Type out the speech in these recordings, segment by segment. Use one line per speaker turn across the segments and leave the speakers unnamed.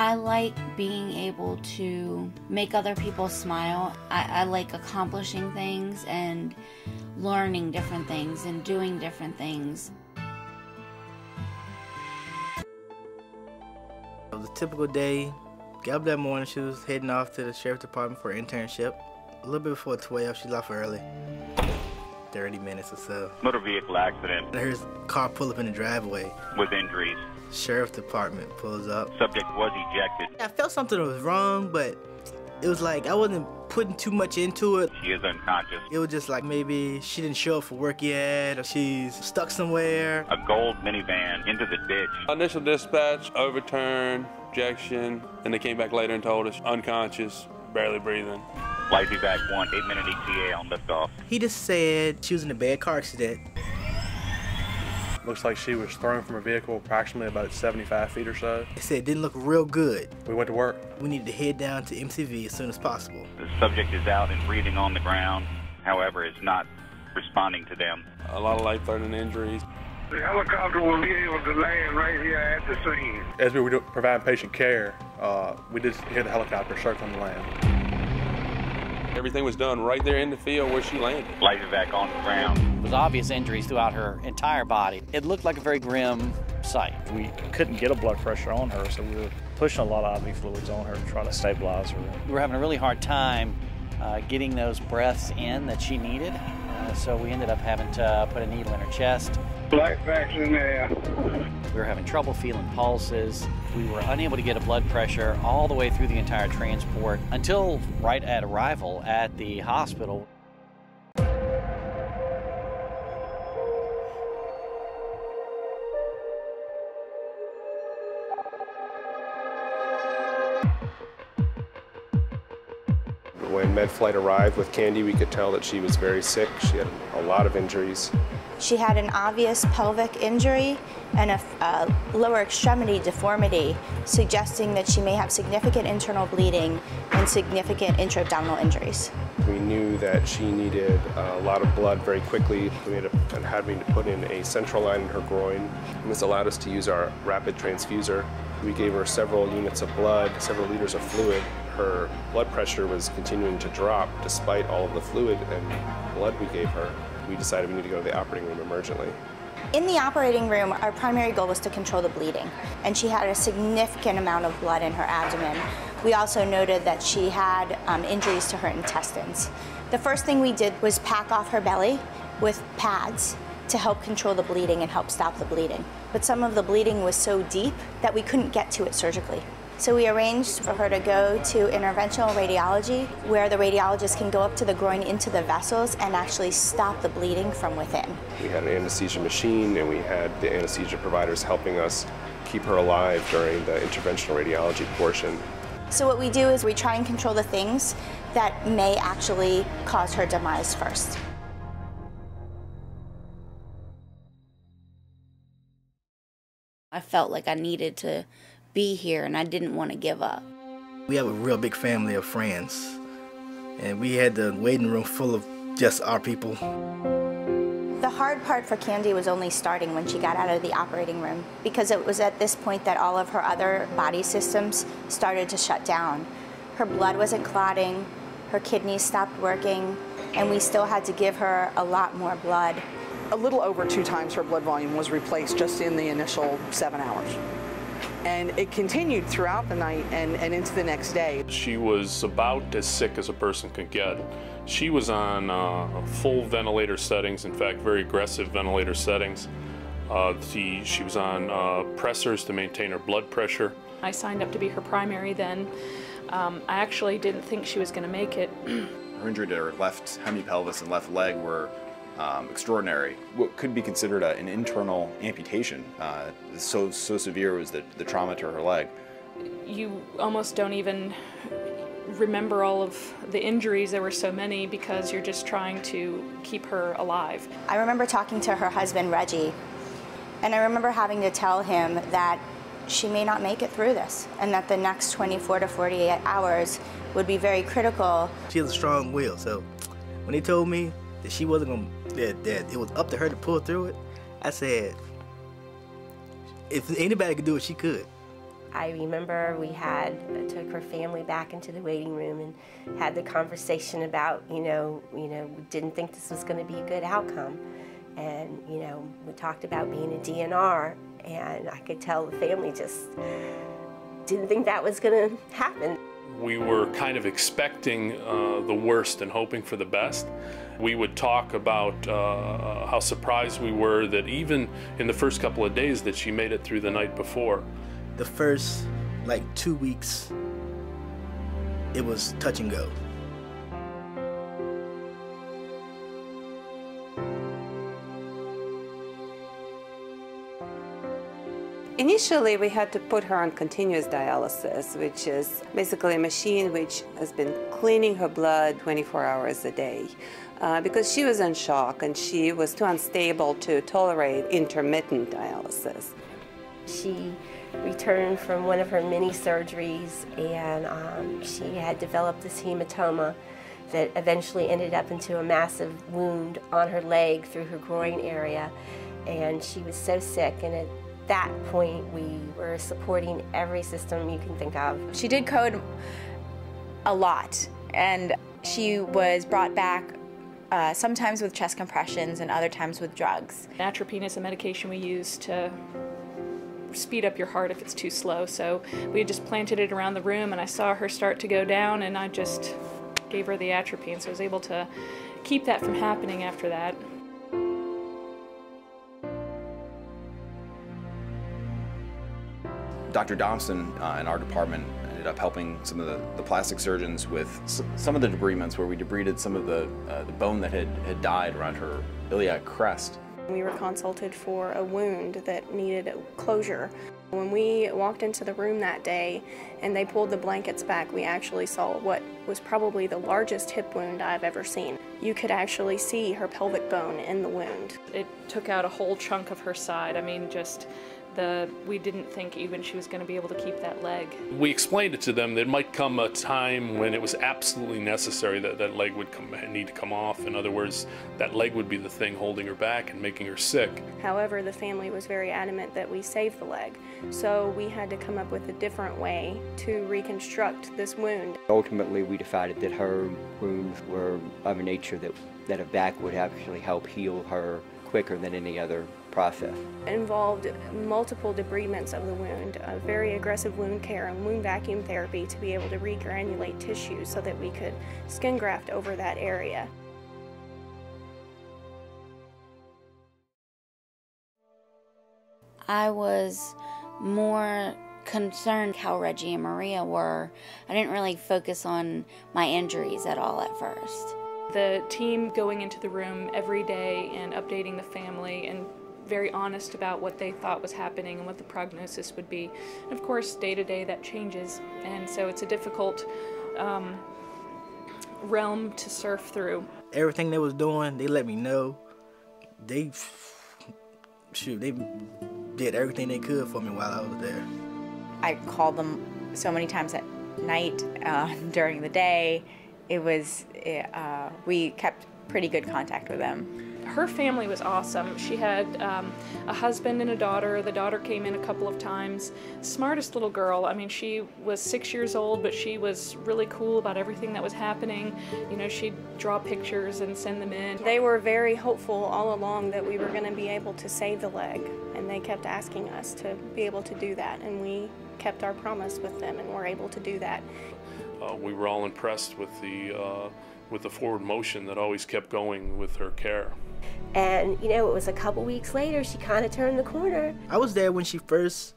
I like being able to make other people smile. I, I like accomplishing things and learning different things and doing different things.
It was a typical day. Got up that morning, she was heading off to the sheriff's department for internship. A little bit before 12, she left early. 30 minutes or so.
Motor vehicle accident.
I heard car pull up in the driveway.
With injuries.
Sheriff department pulls up.
Subject was ejected.
I felt something was wrong, but it was like I wasn't putting too much into it.
She is unconscious.
It was just like maybe she didn't show up for work yet, or she's stuck somewhere.
A gold minivan into the ditch.
Initial dispatch, overturn, ejection, and they came back later and told us unconscious, barely breathing.
Life evac 1, 8 minute ETA on liftoff.
He just said she was in a bad car accident.
Looks like she was thrown from a vehicle approximately about 75 feet or so.
He said it didn't look real good.
We went to work.
We needed to head down to MCV as soon as possible.
The subject is out and breathing on the ground, however, is not responding to them.
A lot of life-threatening injuries.
The helicopter will be able to land right here at the scene.
As we were providing patient care, uh, we did hear the helicopter circling the land.
Everything was done right there in the field where she landed.
Life evac on the ground.
There was obvious injuries throughout her entire body. It looked like a very grim sight.
We couldn't get a blood pressure on her, so we were pushing a lot of IV fluids on her to try to stabilize her.
We were having a really hard time uh, getting those breaths in that she needed, so we ended up having to uh, put a needle in her chest.
Life in there.
We were having trouble feeling pulses. We were unable to get a blood pressure all the way through the entire transport until right at arrival at the hospital.
When MedFlight arrived with Candi, we could tell that she was very sick. She had a lot of injuries.
She had an obvious pelvic injury and a, a, lower extremity deformity, suggesting that she may have significant internal bleeding and significant intra-abdominal injuries.
We knew that she needed a lot of blood very quickly. We ended up having to put in a central line in her groin. And this allowed us to use our rapid transfuser. We gave her several units of blood, several liters of fluid. Her blood pressure was continuing to drop despite all of the fluid and blood we gave her we decided we need to go to the operating room emergently.
In the operating room, our primary goal was to control the bleeding, and she had a significant amount of blood in her abdomen. We also noted that she had um, injuries to her intestines. The first thing we did was pack off her belly with pads to help control the bleeding and help stop the bleeding. But some of the bleeding was so deep that we couldn't get to it surgically. So we arranged for her to go to interventional radiology, where the radiologist can go up to the groin into the vessels and actually stop the bleeding from within.
We had an anesthesia machine and we had the anesthesia providers helping us keep her alive during the interventional radiology portion.
So what we do is we try and control the things that may actually cause her demise first.
I felt like I needed to be here and I didn't want to give up.
We have a real big family of friends, and we had the waiting room full of just our people.
The hard part for Candi was only starting when she got out of the operating room because it was at this point that all of her other body systems started to shut down. Her blood wasn't clotting, her kidneys stopped working, and we still had to give her a lot more blood.
A little over two times her blood volume was replaced just in the initial seven hours and it continued throughout the night and, and into the next day.
She was about as sick as a person could get. She was on uh, full ventilator settings, in fact, very aggressive ventilator settings. Uh, the, she was on uh, pressors to maintain her blood pressure.
I signed up to be her primary then. Um, I actually didn't think she was going to make it.
her injury to her left hemipelvis and left leg were um, extraordinary. What could be considered a, an internal amputation. Uh, so so severe was the, the trauma to her leg.
You almost don't even remember all of the injuries. There were so many because you're just trying to keep her alive.
I remember talking to her husband, Reggie, and I remember having to tell him that she may not make it through this and that the next 24 to 48 hours would be very critical.
She has a strong will, so when he told me that she wasn't going to that, that it was up to her to pull through it, I said, if anybody could do it, she could.
I remember we had took her family back into the waiting room and had the conversation about, you know, you know, we didn't think this was going to be a good outcome. And, you know, we talked about being a DNR and I could tell the family just didn't think that was going to happen.
We were kind of expecting uh, the worst and hoping for the best. We would talk about uh, how surprised we were that even in the first couple of days that she made it through the night before.
The first like two weeks, it was touch and go.
Initially, we had to put her on continuous dialysis, which is basically a machine which has been cleaning her blood 24 hours a day. Uh, because she was in shock and she was too unstable to tolerate intermittent dialysis.
She returned from one of her mini surgeries and um, she had developed this hematoma that eventually ended up into a massive wound on her leg through her groin area. And she was so sick and at that point we were supporting every system you can think of.
She did code a lot and she was brought back uh, sometimes with chest compressions and other times with drugs.
Atropine is a medication we use to speed up your heart if it's too slow. So we just planted it around the room and I saw her start to go down and I just gave her the atropine. So I was able to keep that from happening after that.
Dr. Dobson uh, in our department ended up helping some of the, the plastic surgeons with some of the debridements where we debrided some of the, uh, the bone that had, had died around her iliac crest.
We were consulted for a wound that needed closure. When we walked into the room that day and they pulled the blankets back, we actually saw what was probably the largest hip wound I've ever seen. You could actually see her pelvic bone in the wound.
It took out a whole chunk of her side. I mean, just the we didn't think even she was going to be able to keep that leg.
We explained it to them that it might come a time when it was absolutely necessary that that leg would come need to come off. In other words, that leg would be the thing holding her back and making her sick.
However, the family was very adamant that we save the leg. So we had to come up with a different way to reconstruct this wound.
Ultimately, we decided that her wounds were of a nature that, that a vac would actually help heal her quicker than any other process.
It involved multiple debridements of the wound, a very aggressive wound care and wound vacuum therapy to be able to regranulate tissue so that we could skin graft over that area.
I was more concerned how Reggie and Maria were. I didn't really focus on my injuries at all at first.
The team going into the room every day and updating the family and very honest about what they thought was happening and what the prognosis would be. And of course, day to day that changes, and so it's a difficult um, realm to surf through.
Everything they was doing, they let me know. They, shoot, they did everything they could for me while I was there.
I called them so many times at night, uh, during the day. It was, uh, we kept pretty good contact with them
her family was awesome. She had um, a husband and a daughter. The daughter came in a couple of times. Smartest little girl. I mean, she was six years old, but she was really cool about everything that was happening. You know, she'd draw pictures and send them in.
They were very hopeful all along that we were going to be able to save the leg, and they kept asking us to be able to do that, and we kept our promise with them, and were able to do that.
Uh, we were all impressed with the uh, with the forward motion that always kept going with her care.
And, you know, it was a couple weeks later, she kind of turned the corner.
I was there when she first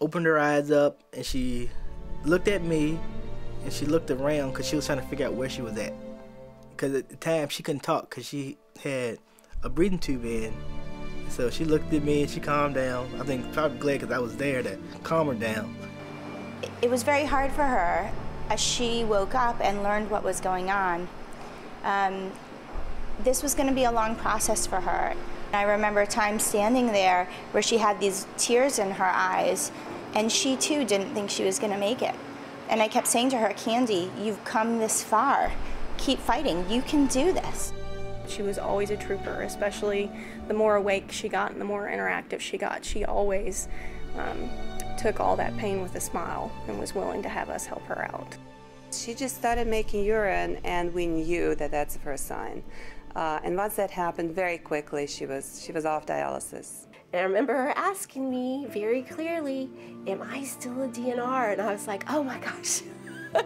opened her eyes up and she looked at me and she looked around because she was trying to figure out where she was at. Because at the time she couldn't talk because she had a breathing tube in. So she looked at me and she calmed down. I think probably glad because I was there to calm her down.
It was very hard for her as she woke up and learned what was going on. Um, this was going to be a long process for her. I remember a time standing there where she had these tears in her eyes, and she too didn't think she was going to make it. And I kept saying to her, Candi, you've come this far. Keep fighting. You can do this.
She was always a trooper, especially the more awake she got and the more interactive she got. She always um, took all that pain with a smile and was willing to have us help her out.
She just started making urine, and we knew that that's the first sign. Uh, and once that happened, very quickly she was she was off dialysis.
And I remember her asking me very clearly, Am I still a DNR? And I was like, Oh my gosh.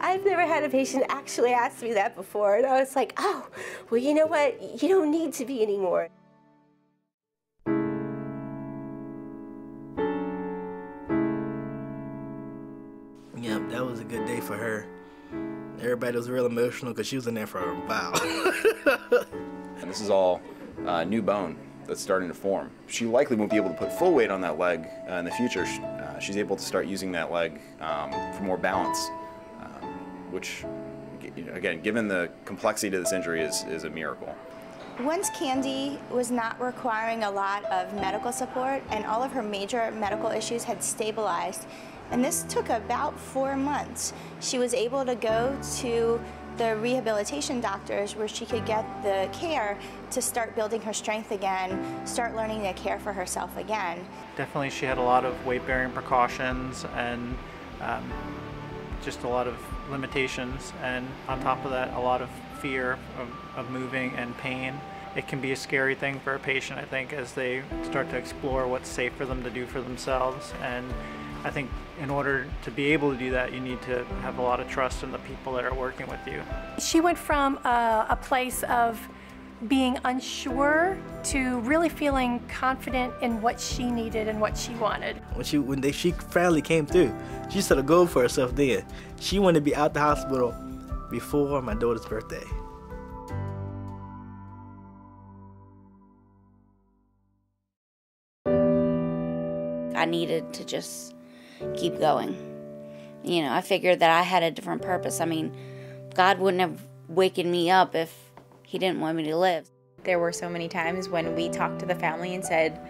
I've never had a patient actually ask me that before. And I was like, Oh, well, you know what? You don't need to be anymore.
Yep, that was a good day for her. Everybody was real emotional because she was in there for a while.
And this is all uh, new bone that's starting to form. She likely won't be able to put full weight on that leg uh, in the future. Uh, she's able to start using that leg um, for more balance, um, which, you know, again, given the complexity to this injury, is, is a miracle.
Once Candi was not requiring a lot of medical support and all of her major medical issues had stabilized, and this took about four months, she was able to go to the rehabilitation doctors where she could get the care to start building her strength again, start learning to care for herself again.
Definitely, she had a lot of weight bearing precautions and um, just a lot of limitations, and on top of that, a lot of fear of, of moving and pain. It can be a scary thing for a patient, I think, as they start to explore what's safe for them to do for themselves. And I think in order to be able to do that, you need to have a lot of trust in the people that are working with you.
She went from a, a place of being unsure to really feeling confident in what she needed and what she wanted.
when she when they, she finally came through, she set a goal for herself then. She wanted to be out the hospital before my daughter's birthday.
I needed to just keep going. You know, I figured that I had a different purpose. I mean, God wouldn't have wakened me up if He didn't want me to live.
There were so many times when we talked to the family and said,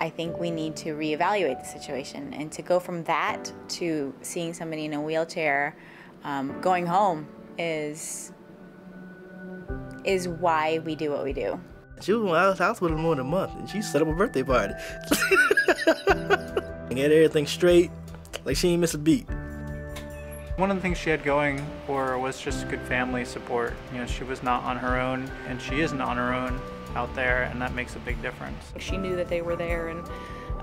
I think we need to reevaluate the situation. And to go from that to seeing somebody in a wheelchair um, going home is is why we do what we do.
She was out of the hospital more than a month, and she set up a birthday party. and get everything straight, like she ain't miss a beat.
One of the things she had going for her was just good family support. You know, she was not on her own, and she isn't on her own out there, and that makes a big difference.
She knew that they were there and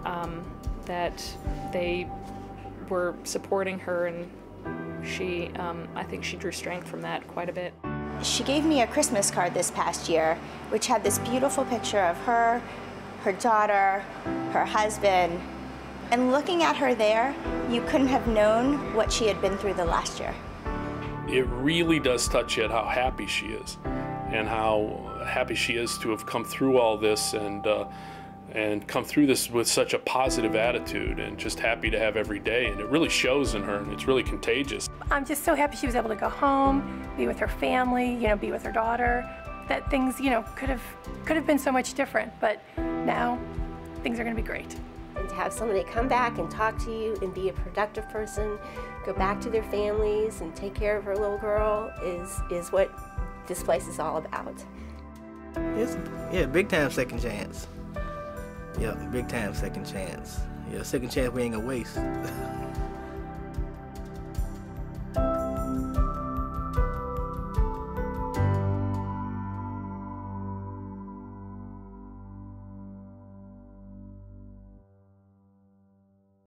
um, that they were supporting her, and she, um, I think she drew strength from that quite a bit.
She gave me a Christmas card this past year, which had this beautiful picture of her, her daughter, her husband. And looking at her there, you couldn't have known what she had been through the last year.
It really does touch you at how happy she is and how happy she is to have come through all this and uh, and come through this with such a positive attitude and just happy to have every day and it really shows in her and it's really contagious.
I'm just so happy she was able to go home, be with her family, you know, be with her daughter. That things, you know, could have could have been so much different, but now things are going to be great.
And to have somebody come back and talk to you and be a productive person, go back to their families and take care of her little girl is is what this place is all about.
It's, yeah, big time second chance. Yep, big time second chance. Yeah, second chance we ain't gonna waste.